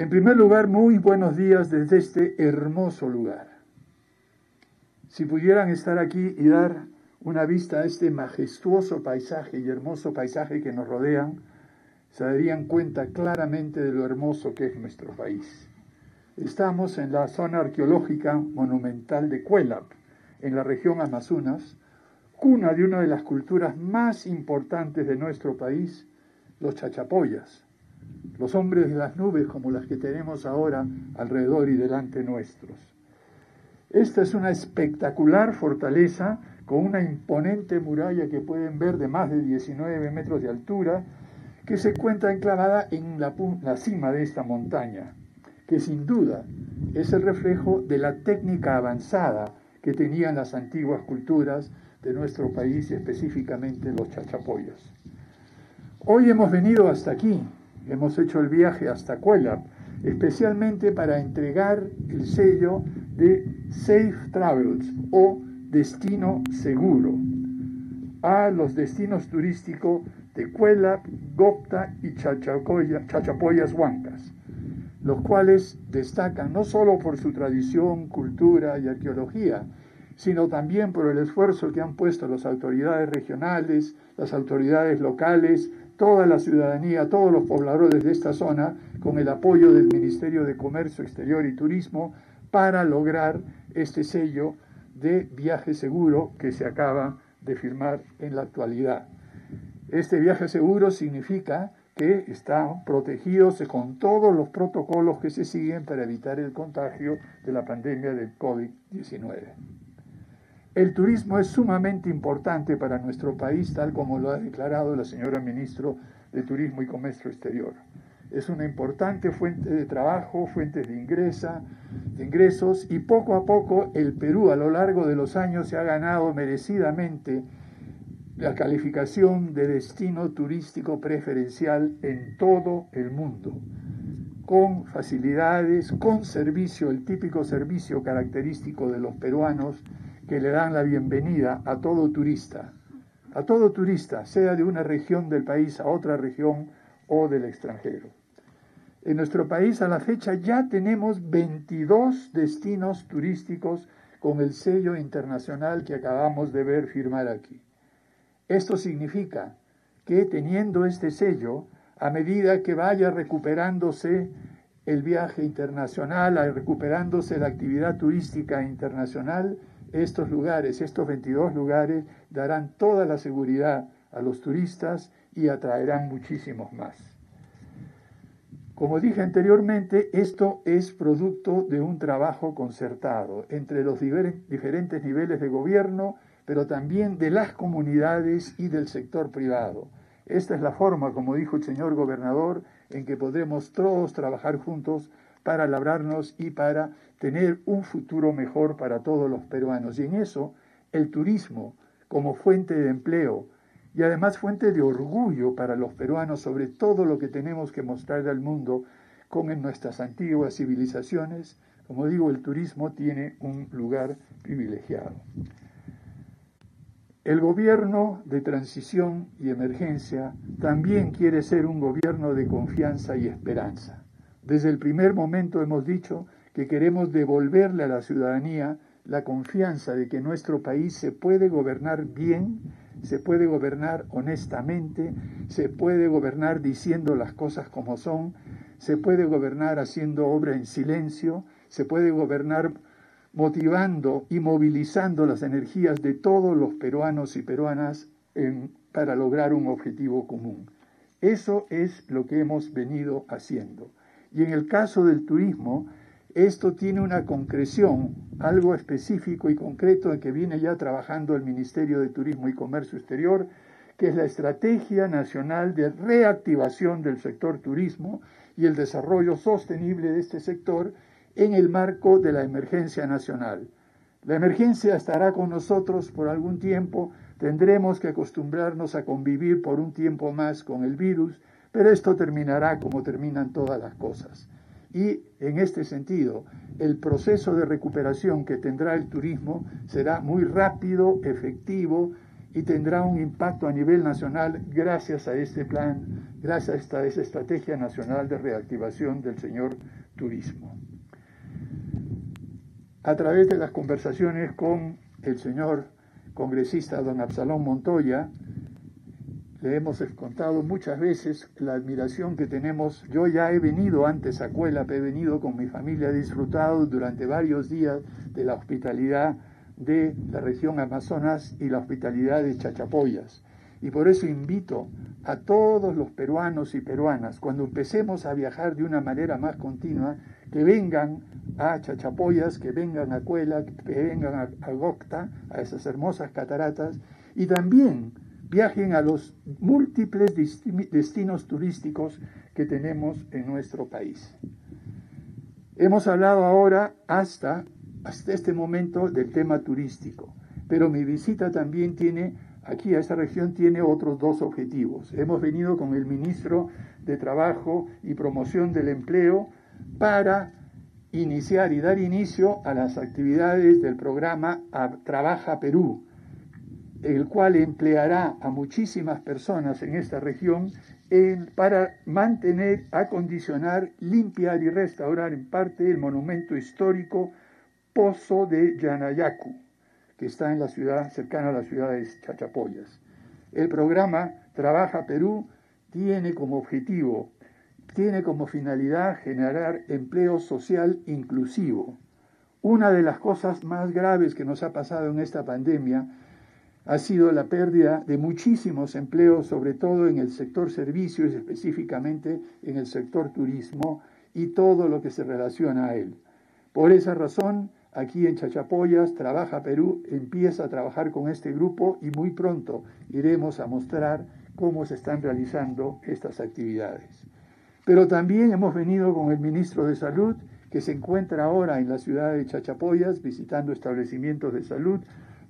En primer lugar, muy buenos días desde este hermoso lugar. Si pudieran estar aquí y dar una vista a este majestuoso paisaje y hermoso paisaje que nos rodean, se darían cuenta claramente de lo hermoso que es nuestro país. Estamos en la zona arqueológica monumental de Cuelap, en la región Amazonas, cuna de una de las culturas más importantes de nuestro país, los chachapoyas, los hombres de las nubes como las que tenemos ahora alrededor y delante nuestros. Esta es una espectacular fortaleza con una imponente muralla que pueden ver de más de 19 metros de altura, que se encuentra enclavada en la, la cima de esta montaña, que sin duda es el reflejo de la técnica avanzada que tenían las antiguas culturas de nuestro país específicamente los chachapoyas. Hoy hemos venido hasta aquí, hemos hecho el viaje hasta Cuelap, especialmente para entregar el sello de Safe Travels o Destino Seguro a los destinos turísticos de Cuelap, Gopta y Chachapoyas Huancas, los cuales destacan no solo por su tradición, cultura y arqueología, sino también por el esfuerzo que han puesto las autoridades regionales, las autoridades locales, toda la ciudadanía, todos los pobladores de esta zona, con el apoyo del Ministerio de Comercio Exterior y Turismo, para lograr este sello de viaje seguro que se acaba de firmar en la actualidad. Este viaje seguro significa que están protegidos con todos los protocolos que se siguen para evitar el contagio de la pandemia del COVID-19. El turismo es sumamente importante para nuestro país, tal como lo ha declarado la señora ministro de Turismo y Comercio Exterior. Es una importante fuente de trabajo, fuentes de, ingresa, de ingresos y poco a poco el Perú a lo largo de los años se ha ganado merecidamente la calificación de destino turístico preferencial en todo el mundo, con facilidades, con servicio, el típico servicio característico de los peruanos que le dan la bienvenida a todo turista, a todo turista, sea de una región del país a otra región o del extranjero. En nuestro país a la fecha ya tenemos 22 destinos turísticos con el sello internacional que acabamos de ver firmar aquí. Esto significa que teniendo este sello, a medida que vaya recuperándose el viaje internacional, recuperándose la actividad turística internacional, estos lugares, estos 22 lugares, darán toda la seguridad a los turistas y atraerán muchísimos más. Como dije anteriormente, esto es producto de un trabajo concertado entre los diferentes niveles de gobierno, pero también de las comunidades y del sector privado. Esta es la forma, como dijo el señor gobernador, en que podremos todos trabajar juntos para labrarnos y para tener un futuro mejor para todos los peruanos. Y en eso el turismo como fuente de empleo y además fuente de orgullo para los peruanos sobre todo lo que tenemos que mostrar al mundo como en nuestras antiguas civilizaciones, como digo, el turismo tiene un lugar privilegiado. El gobierno de transición y emergencia también quiere ser un gobierno de confianza y esperanza. Desde el primer momento hemos dicho que queremos devolverle a la ciudadanía la confianza de que nuestro país se puede gobernar bien, se puede gobernar honestamente, se puede gobernar diciendo las cosas como son, se puede gobernar haciendo obra en silencio, se puede gobernar motivando y movilizando las energías de todos los peruanos y peruanas para lograr un objetivo común. Eso es lo que hemos venido haciendo. Y en el caso del turismo, esto tiene una concreción, algo específico y concreto en que viene ya trabajando el Ministerio de Turismo y Comercio Exterior, que es la Estrategia Nacional de Reactivación del Sector Turismo y el Desarrollo Sostenible de este sector en el marco de la emergencia nacional. La emergencia estará con nosotros por algún tiempo, tendremos que acostumbrarnos a convivir por un tiempo más con el virus, pero esto terminará como terminan todas las cosas. Y en este sentido, el proceso de recuperación que tendrá el turismo será muy rápido, efectivo y tendrá un impacto a nivel nacional gracias a este plan gracias a esta, estrategia nacional de reactivación del señor turismo. A través de las conversaciones con el señor congresista don Absalón Montoya, le hemos contado muchas veces la admiración que tenemos. Yo ya he venido antes a Cuelap, he venido con mi familia, he disfrutado durante varios días de la hospitalidad de la región Amazonas y la hospitalidad de Chachapoyas. Y por eso invito a todos los peruanos y peruanas, cuando empecemos a viajar de una manera más continua, que vengan a Chachapoyas, que vengan a Cuela, que vengan a, a Gocta, a esas hermosas cataratas, y también viajen a los múltiples destinos turísticos que tenemos en nuestro país. Hemos hablado ahora hasta, hasta este momento del tema turístico, pero mi visita también tiene, aquí a esta región, tiene otros dos objetivos. Hemos venido con el ministro de Trabajo y Promoción del Empleo para iniciar y dar inicio a las actividades del programa Trabaja Perú, el cual empleará a muchísimas personas en esta región para mantener, acondicionar, limpiar y restaurar en parte el monumento histórico Pozo de Yanayacu, que está en la ciudad, cercana a la ciudad de Chachapoyas. El programa Trabaja Perú tiene como objetivo, tiene como finalidad generar empleo social inclusivo. Una de las cosas más graves que nos ha pasado en esta pandemia ha sido la pérdida de muchísimos empleos, sobre todo en el sector servicios, específicamente en el sector turismo y todo lo que se relaciona a él. Por esa razón, aquí en Chachapoyas, Trabaja Perú, empieza a trabajar con este grupo y muy pronto iremos a mostrar cómo se están realizando estas actividades. Pero también hemos venido con el ministro de Salud, que se encuentra ahora en la ciudad de Chachapoyas visitando establecimientos de salud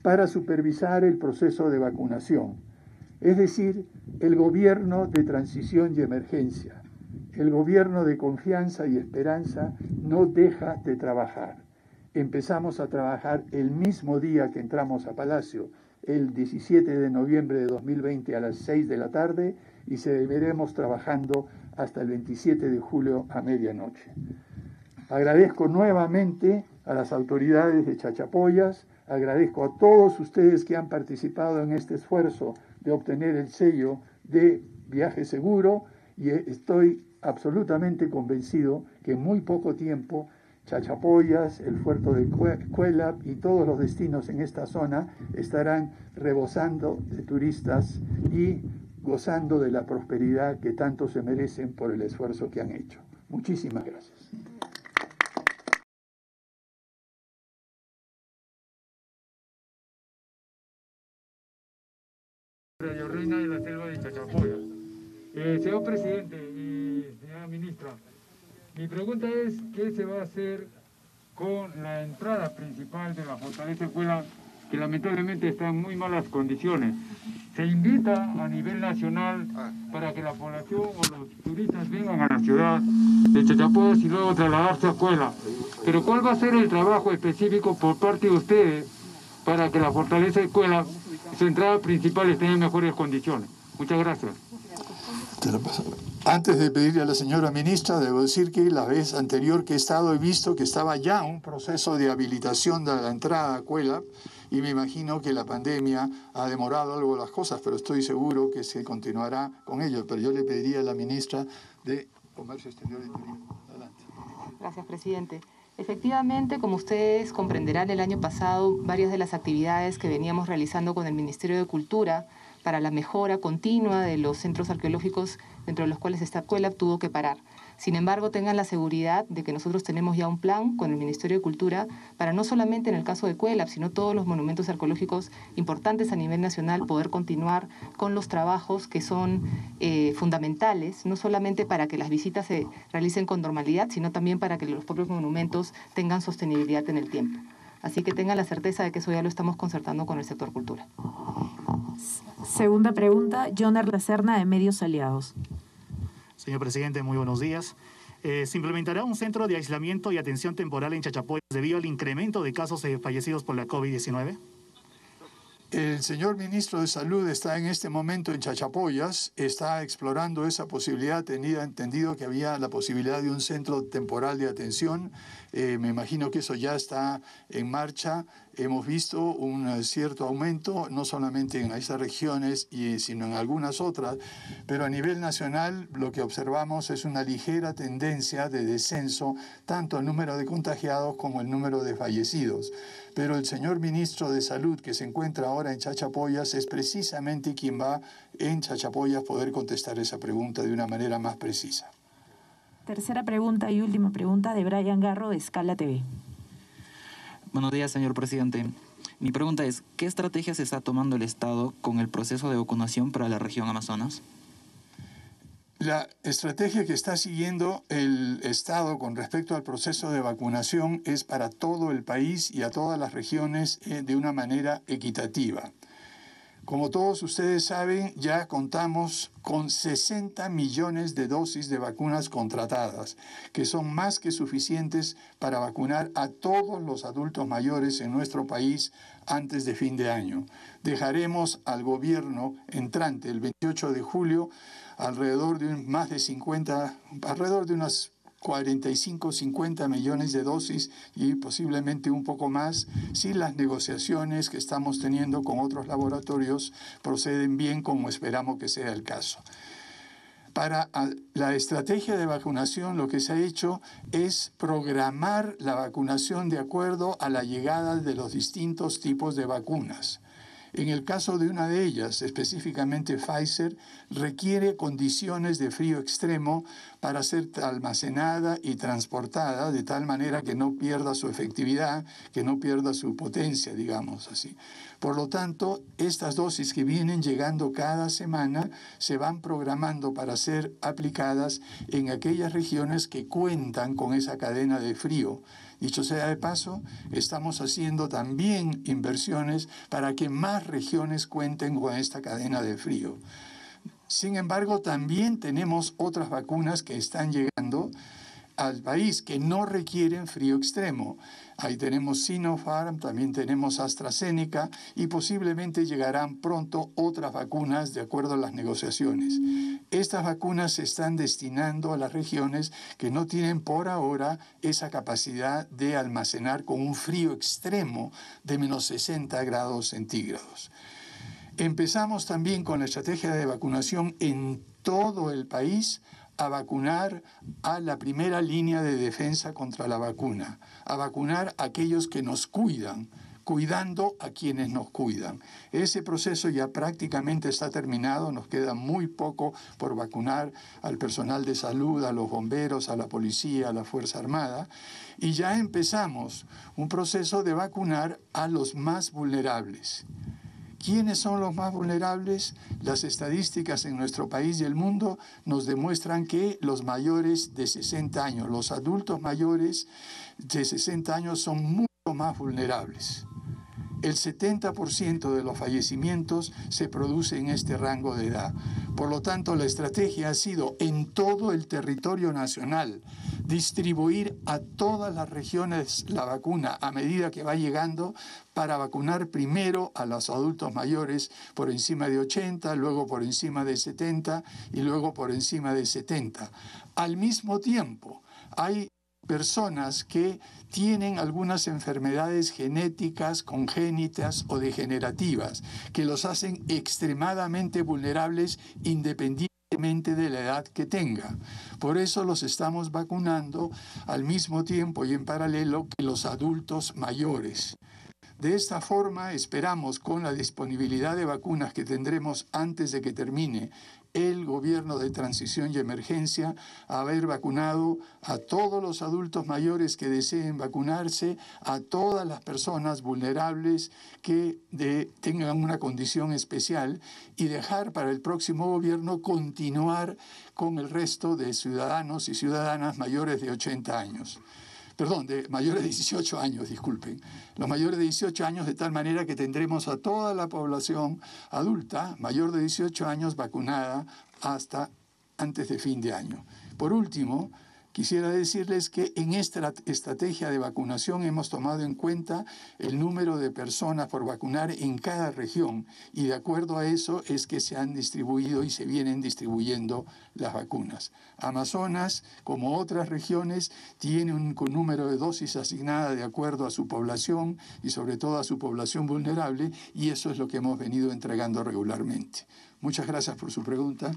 para supervisar el proceso de vacunación, es decir, el gobierno de transición y emergencia. El gobierno de confianza y esperanza no deja de trabajar. Empezamos a trabajar el mismo día que entramos a Palacio, el 17 de noviembre de 2020 a las 6 de la tarde y seguiremos trabajando hasta el 27 de julio a medianoche. Agradezco nuevamente a las autoridades de Chachapoyas, Agradezco a todos ustedes que han participado en este esfuerzo de obtener el sello de viaje seguro y estoy absolutamente convencido que en muy poco tiempo Chachapoyas, el puerto de Cuelap y todos los destinos en esta zona estarán rebosando de turistas y gozando de la prosperidad que tanto se merecen por el esfuerzo que han hecho. Muchísimas gracias. De la Selva de Chachapoya. Eh, señor presidente y señora ministra, mi pregunta es qué se va a hacer con la entrada principal de la fortaleza escuela que lamentablemente está en muy malas condiciones. Se invita a nivel nacional para que la población o los turistas vengan a la ciudad de Chachapoyas y luego trasladarse a escuela. Pero ¿cuál va a ser el trabajo específico por parte de ustedes para que la fortaleza escuela su entrada principal esté en mejores condiciones. Muchas gracias. Antes de pedirle a la señora ministra, debo decir que la vez anterior que he estado he visto que estaba ya un proceso de habilitación de la entrada a Cuela y me imagino que la pandemia ha demorado algo las cosas, pero estoy seguro que se continuará con ello. Pero yo le pediría a la ministra de Comercio Exterior y Turismo. Adelante. Gracias, presidente. Efectivamente, como ustedes comprenderán, el año pasado varias de las actividades que veníamos realizando con el Ministerio de Cultura para la mejora continua de los centros arqueológicos dentro de los cuales está CUELAP tuvo que parar. Sin embargo, tengan la seguridad de que nosotros tenemos ya un plan con el Ministerio de Cultura para no solamente en el caso de Cuelap, sino todos los monumentos arqueológicos importantes a nivel nacional, poder continuar con los trabajos que son eh, fundamentales, no solamente para que las visitas se realicen con normalidad, sino también para que los propios monumentos tengan sostenibilidad en el tiempo. Así que tengan la certeza de que eso ya lo estamos concertando con el sector cultura. Segunda pregunta, Jonar Lacerna de Medios Aliados. Señor presidente, muy buenos días. Eh, ¿Se implementará un centro de aislamiento y atención temporal en Chachapoyas debido al incremento de casos fallecidos por la COVID-19? El señor ministro de Salud está en este momento en Chachapoyas, está explorando esa posibilidad, tenía entendido que había la posibilidad de un centro temporal de atención, eh, me imagino que eso ya está en marcha, hemos visto un cierto aumento, no solamente en esas regiones, sino en algunas otras, pero a nivel nacional lo que observamos es una ligera tendencia de descenso, tanto el número de contagiados como el número de fallecidos. Pero el señor ministro de Salud que se encuentra ahora en Chachapoyas es precisamente quien va en Chachapoyas poder contestar esa pregunta de una manera más precisa. Tercera pregunta y última pregunta de Brian Garro de Escala TV. Buenos días, señor presidente. Mi pregunta es, ¿qué estrategias está tomando el Estado con el proceso de vacunación para la región Amazonas? La estrategia que está siguiendo el Estado con respecto al proceso de vacunación es para todo el país y a todas las regiones eh, de una manera equitativa. Como todos ustedes saben, ya contamos con 60 millones de dosis de vacunas contratadas, que son más que suficientes para vacunar a todos los adultos mayores en nuestro país antes de fin de año. Dejaremos al gobierno entrante el 28 de julio alrededor de más de 50, alrededor de unas 45, 50 millones de dosis y posiblemente un poco más si las negociaciones que estamos teniendo con otros laboratorios proceden bien como esperamos que sea el caso. Para la estrategia de vacunación lo que se ha hecho es programar la vacunación de acuerdo a la llegada de los distintos tipos de vacunas. En el caso de una de ellas, específicamente Pfizer, requiere condiciones de frío extremo para ser almacenada y transportada de tal manera que no pierda su efectividad, que no pierda su potencia, digamos así. Por lo tanto, estas dosis que vienen llegando cada semana se van programando para ser aplicadas en aquellas regiones que cuentan con esa cadena de frío Dicho sea de paso, estamos haciendo también inversiones para que más regiones cuenten con esta cadena de frío. Sin embargo, también tenemos otras vacunas que están llegando al país que no requieren frío extremo. Ahí tenemos Sinopharm, también tenemos AstraZeneca y posiblemente llegarán pronto otras vacunas de acuerdo a las negociaciones. Estas vacunas se están destinando a las regiones que no tienen por ahora esa capacidad de almacenar con un frío extremo de menos 60 grados centígrados. Empezamos también con la estrategia de vacunación en todo el país a vacunar a la primera línea de defensa contra la vacuna, a vacunar a aquellos que nos cuidan, cuidando a quienes nos cuidan. Ese proceso ya prácticamente está terminado, nos queda muy poco por vacunar al personal de salud, a los bomberos, a la policía, a la Fuerza Armada, y ya empezamos un proceso de vacunar a los más vulnerables. ¿Quiénes son los más vulnerables? Las estadísticas en nuestro país y el mundo nos demuestran que los mayores de 60 años, los adultos mayores de 60 años son mucho más vulnerables. El 70% de los fallecimientos se produce en este rango de edad. Por lo tanto, la estrategia ha sido en todo el territorio nacional distribuir a todas las regiones la vacuna a medida que va llegando para vacunar primero a los adultos mayores por encima de 80, luego por encima de 70 y luego por encima de 70. Al mismo tiempo, hay personas que tienen algunas enfermedades genéticas, congénitas o degenerativas, que los hacen extremadamente vulnerables independientemente de la edad que tenga. Por eso los estamos vacunando al mismo tiempo y en paralelo que los adultos mayores. De esta forma esperamos con la disponibilidad de vacunas que tendremos antes de que termine el gobierno de transición y emergencia haber vacunado a todos los adultos mayores que deseen vacunarse, a todas las personas vulnerables que tengan una condición especial y dejar para el próximo gobierno continuar con el resto de ciudadanos y ciudadanas mayores de 80 años perdón, de mayores de 18 años, disculpen, los mayores de 18 años de tal manera que tendremos a toda la población adulta mayor de 18 años vacunada hasta antes de fin de año. Por último, Quisiera decirles que en esta estrategia de vacunación hemos tomado en cuenta el número de personas por vacunar en cada región y de acuerdo a eso es que se han distribuido y se vienen distribuyendo las vacunas. Amazonas, como otras regiones, tiene un número de dosis asignada de acuerdo a su población y sobre todo a su población vulnerable y eso es lo que hemos venido entregando regularmente. Muchas gracias por su pregunta.